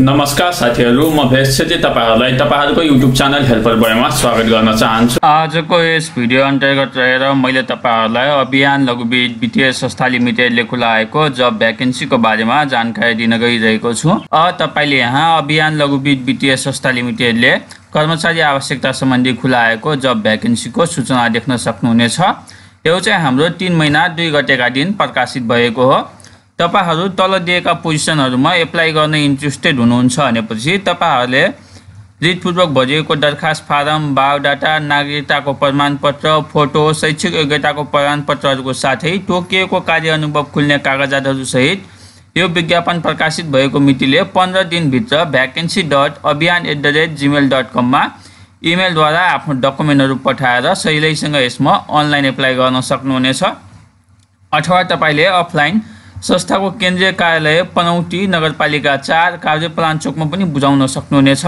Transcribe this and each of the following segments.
नमस्कार साथीहरू म भेष छेत्री तपाईँहरूलाई तपाईँहरूको युट्युब च्यानल हेल्पर बोयमा स्वागत गर्न चाहन्छु। आजको यस भिडियो अन्तर्गत रहेर मैले तपाईँहरूलाई अभियान लघुविध वित्तीय संस्था लिमिटेडले खुलाएको जब भ्याकेन्सीको बारेमा जानकारी दिन गइरहेको छु। तपाईँले यहाँ अभियान लघुविध वित्तीय संस्था लिमिटेडले कर्मचारी आवश्यकता सम्बन्धी खुलाएको जब भ्याकेन्सीको सूचना देख्न सक्नुहुनेछ। यो चाहिँ हाम्रो तिन महिना दुई गतेका दिन प्रकाशित भएको हो। तपाईँहरू तल दिएका पोजिसनहरूमा एप्लाई गर्न इन्ट्रेस्टेड हुनुहुन्छ भनेपछि तपाईँहरूले रिटपूर्वक भरिएको दरखास्त फारम बायोडाटा नागरिकताको प्रमाणपत्र फोटो शैक्षिक योग्यताको प्रमाणपत्रहरूको साथै तोकिएको कार्य अनुभव खुल्ने कागजातहरूसहित यो विज्ञापन प्रकाशित भएको मितिले पन्ध्र दिनभित्र vacancy dot Abhiyan at the rate Gmail dot कममा इमेलद्वारा आफ्नो डकुमेन्टहरू पठाएर सहिलैसँग यसमा अनलाइन एप्लाई गर्न सक्नुहुनेछ। अथवा तपाईँले अफलाइन संस्थाको केन्द्रीय कार्यालय पनौटी नगरपालिका चार कार्य प्लान्चोकमा पनि बुझाउन सक्नुहुनेछ।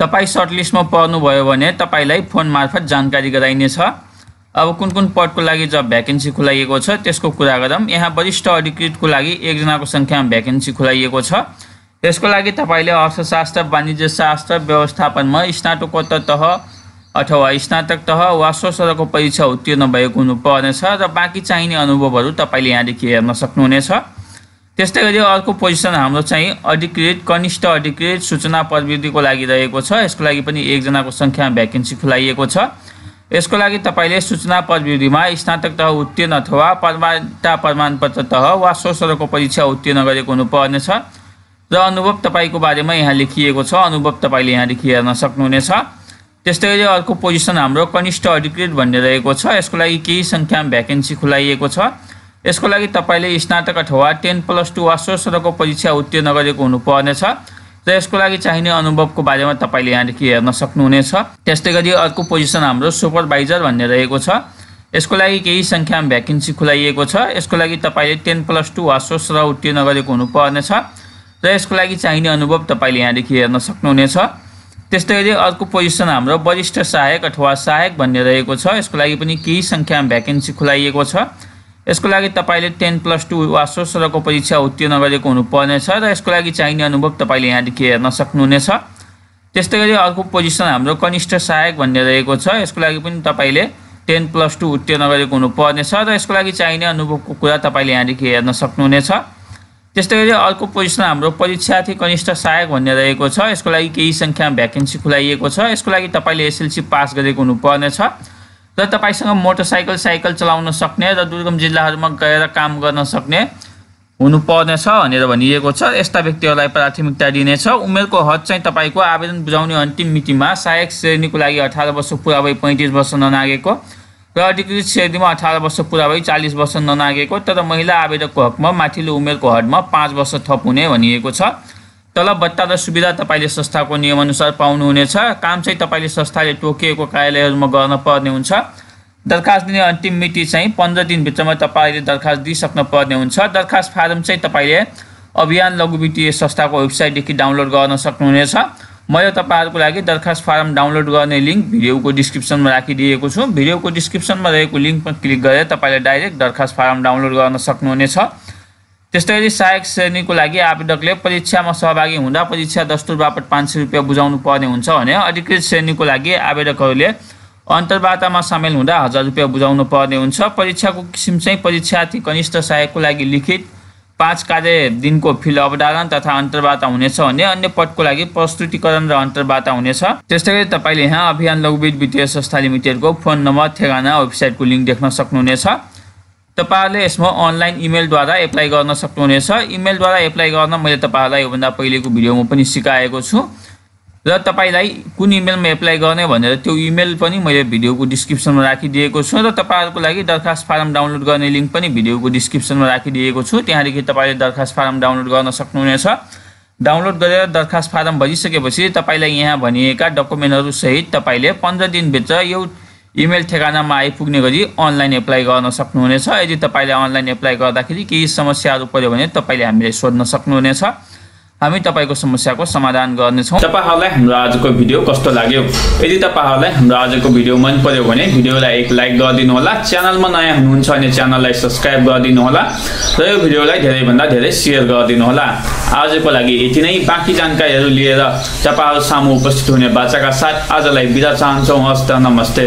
तपाईँ सर्टलिस्टमा पर्नुभयो भने तपाईँलाई फोन मार्फत जानकारी गराइनेछ। अब कुन कुन पदको लागि जब भ्याकेन्सी खुलाइएको छ त्यसको कुरा गरौँ। यहाँ वरिष्ठ अधिकृतको लागि एकजनाको सङ्ख्यामा भ्याकेन्सी खुलाइएको छ। यसको लागि तपाईँले अर्थशास्त्र वाणिज्य शास्त्र व्यवस्थापनमा स्नातकोत्तर तह अथवा स्नातक तह वा स्वस्तरको परीक्षा उत्तीर्ण भएको हुनुपर्नेछ र बाँकी चाहिने अनुभवहरू तपाईँले यहाँदेखि हेर्न सक्नुहुनेछ। त्यस्तै गरी अर्को पोजिसन हाम्रो चाहिँ अधिकृत कनिष्ठ अधिकृत सूचना प्रविधिको लागि रहेको छ। यसको लागि पनि एकजनाको सङ्ख्यामा भ्याकेन्सी खुलाइएको छ। यसको लागि तपाईँले सूचना प्रविधिमा स्नातक तह उत्तीर्ण अथवा प्रमाणता प्रमाणपत्र तह वा स्वस्तरको परीक्षा उत्तीर्ण गरेको हुनुपर्नेछ। र अनुभव तपाईँको बारेमा यहाँ लेखिएको छ। अनुभव तपाईँले यहाँदेखि हेर्न सक्नुहुनेछ। त्यस्तै गरी अर्को पोजिसन हाम्रो कनिष्ठ अधिकृत भन्ने रहेको छ। यसको लागि केही सङ्ख्यामा भ्याकेन्सी खुलाइएको छ। यसको लागि तपाईँले स्नातक अथवा टेन प्लस टू वा सोस्रको परीक्षा उत्तीर्ण गरेको हुनुपर्नेछ। र यसको लागि चाहिने अनुभवको बारेमा तपाईँले यहाँदेखि हेर्न सक्नुहुनेछ। त्यस्तै गरी अर्को पोजिसन हाम्रो सुपरभाइजर भन्ने रहेको छ। यसको लागि केही सङ्ख्यामा भ्याकेन्सी खुलाइएको छ। यसको लागि तपाईँले टेन प्लस टू वा सोस्र उत्तीर्ण गरेको हुनुपर्नेछ। र यसको लागि चाहिने अनुभव तपाईँले यहाँदेखि हेर्न सक्नुहुनेछ। त्यस्तै गरी अर्को पोजिसन हाम्रो वरिष्ठ सहायक अथवा सहायक भन्ने रहेको छ। यसको लागि पनि केही सङ्ख्यामा भ्याकेन्सी खुलाइएको छ। यसको लागि तपाईँले टेन प्लस टू वा सोस्रको परीक्षा उत्तीर्ण गरेको हुनुपर्नेछ र यसको लागि चाहिने अनुभव तपाईँले यहाँदेखि हेर्न सक्नुहुनेछ। त्यस्तै गरी अर्को पोजिसन हाम्रो कनिष्ठ सहायक भन्ने रहेको छ। यसको लागि पनि तपाईँले टेन प्लस टू उत्तीर्ण गरेको हुनुपर्नेछ र यसको लागि चाहिने अनुभवको कुरा तपाईँले यहाँदेखि हेर्न सक्नुहुनेछ। त्यस्तै गरी अर्को पोजिसन हाम्रो परीक्षार्थी कनिष्ठ सहायक भन्ने रहेको छ। यसको लागि केही सङ्ख्यामा भ्याकेन्सी खुलाइएको छ। यसको लागि तपाईँले एसएलसी पास गरेको हुनुपर्नेछ। र तपाईँसँग मोटरसाइकल साइकल चलाउन सक्ने र दुर्गम जिल्लाहरूमा गएर काम गर्न सक्ने हुनुपर्नेछ भनेर भनिएको छ। यस्ता व्यक्तिहरूलाई प्राथमिकता दिनेछ। उमेरको हद चाहिँ तपाईँको आवेदन बुझाउने अन्तिम मितिमा सहायक श्रेणीको लागि अठार वर्ष पुरा भई पैँतिस वर्ष ननागेको र अधिकृत श्रेणीमा अठार वर्ष पुरा भई चालिस वर्ष ननागेको तर महिला आवेदकको हकमा माथिल्लो उमेरको हदमा पाँच वर्ष थप हुने भनिएको छ। तलब भत्ता र सुविधा तपाईँले संस्थाको नियमअनुसार पाउनुहुनेछ। काम चाहिँ तपाईँले संस्थाले तोकिएको कार्यालयहरूमा गर्न पर्ने हुन्छ। दरखास्त दिने अन्तिम मिति चाहिँ पन्ध्र दिनभित्रमा तपाईँले दरखास्त दिइसक्न पर्ने हुन्छ। दरखास्त फारम चाहिँ तपाईँले अभियान लघु वित्तीय संस्थाको वेबसाइटदेखि डाउनलोड गर्न सक्नुहुनेछ। मैले तपाईँहरूको लागि दरखास्त फारम डाउनलोड गर्ने लिङ्क भिडियोको डिस्क्रिप्सनमा राखिदिएको छु। भिडियोको डिस्क्रिप्सनमा रहेको लिङ्कमा क्लिक गरेर तपाईँले डाइरेक्ट दरखास्त फारम डाउनलोड गर्न सक्नुहुनेछ। त्यस्तै गरी सहायक श्रेणीको लागि आवेदकले परीक्षामा सहभागी हुँदा परीक्षा दस्तुर बापत पाँच सय रुपियाँ बुझाउनु पर्ने हुन्छ भने अधिकृत श्रेणीको लागि आवेदकहरूले अन्तर्वार्तामा सामेल हुँदा हजार रुपियाँ बुझाउनु पर्ने हुन्छ। परीक्षाको किसिम चाहिँ परीक्षार्थी कनिष्ठ सहायकको लागि लिखित पाँच कार्य दिनको फिल अवधारण तथा अन्तर्वार्ता हुनेछ भने अन्य पदको लागि प्रस्तुतिकरण र अन्तर्वार्ता हुनेछ। त्यस्तै गरी तपाईँले यहाँ अभियान लघुविध वित्तीय संस्था लिमिटेडको फोन नम्बर ठेगाना वेबसाइटको लिङ्क देख्न सक्नुहुनेछ। तपाईँहरूले यसमा अनलाइन इमेलद्वारा एप्लाई गर्न सक्नुहुनेछ। इमेलद्वारा एप्लाई गर्न मैले तपाईँहरूलाई योभन्दा पहिलेको भिडियोमा पनि सिकाएको छु। र तपाईँलाई कुन इमेलमा एप्लाई गर्ने भनेर त्यो इमेल पनि मैले भिडियोको डिस्क्रिप्सनमा राखिदिएको छु र तपाईँहरूको लागि दरखास्त फारम डाउनलोड गर्ने लिङ्क पनि भिडियोको डिस्क्रिप्सनमा राखिदिएको छु। त्यहाँदेखि तपाईँले दरखास्त फारम डाउनलोड गर्न सक्नुहुनेछ। डाउनलोड गरेर दरखास्त फारम भरिसकेपछि तपाईँलाई यहाँ भनिएका डकुमेन्टहरू सहित तपाईँले पन्ध्र दिनभित्र यो इमेल ठेगानामा आइपुग्ने गरी अनलाइन एप्लाई गर्न सक्नुहुनेछ। यदि तपाईँले अनलाइन एप्लाई गर्दाखेरि केही समस्याहरू पऱ्यो भने तपाईँले हामीलाई सोध्न सक्नुहुनेछ। हामी तपाईँको समस्याको समाधान गर्नेछौँ। तपाईँहरूलाई हाम्रो आजको भिडियो कस्तो लाग्यो? यदि तपाईँहरूलाई हाम्रो आजको भिडियो मन पर्यो भने भिडियोलाई एक लाइक गरिदिनु होला च्यानलमा नयाँ हुनुहुन्छ भने च्यानललाई सब्सक्राइब गरिदिनु होला र यो भिडियोलाई धेरैभन्दा धेरै सेयर गरिदिनु होला आजको लागि यति नै। बाँकी जानकारीहरू लिएर तपाईँहरू सामु उपस्थित हुने बाचाका साथ आजलाई बिदा चाहन्छौँ। हस्त नमस्ते।